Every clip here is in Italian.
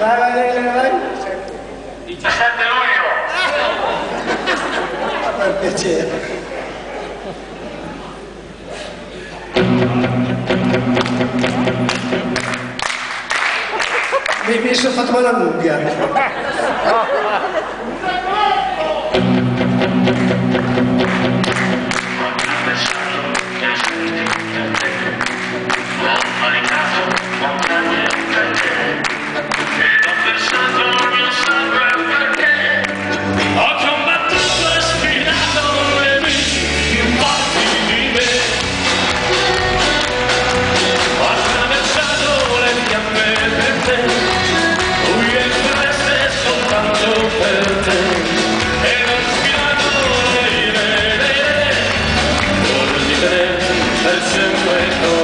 Vai, vai, vai, vai. 17 luglio. Ah, per piacere. Mi, mi sono fatto male la mucchia. No. Lecz czym płyną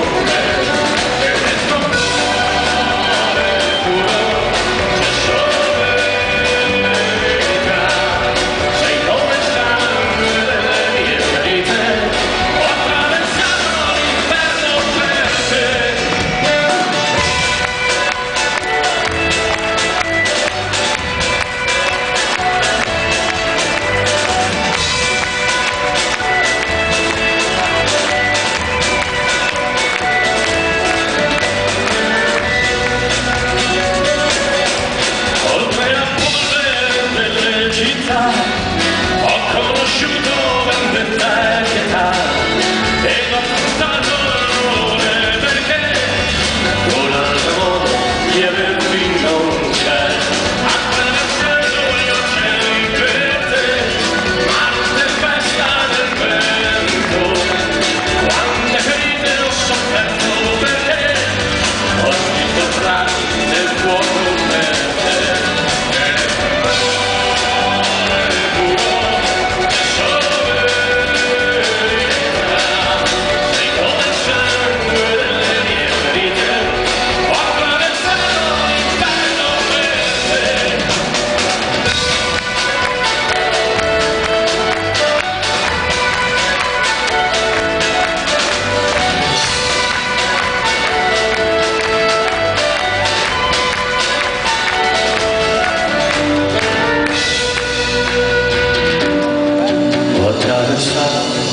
Krishna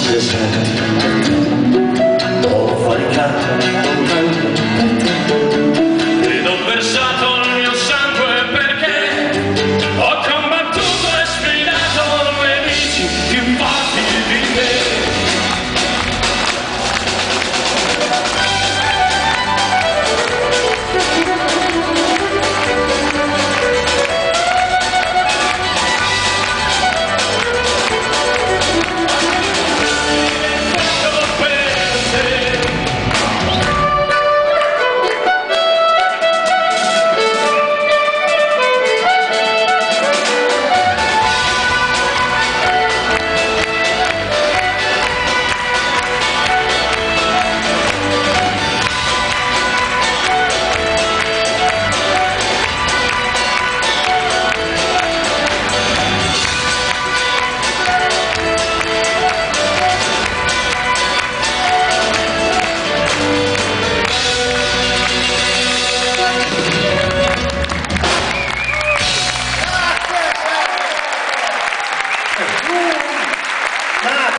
Krishna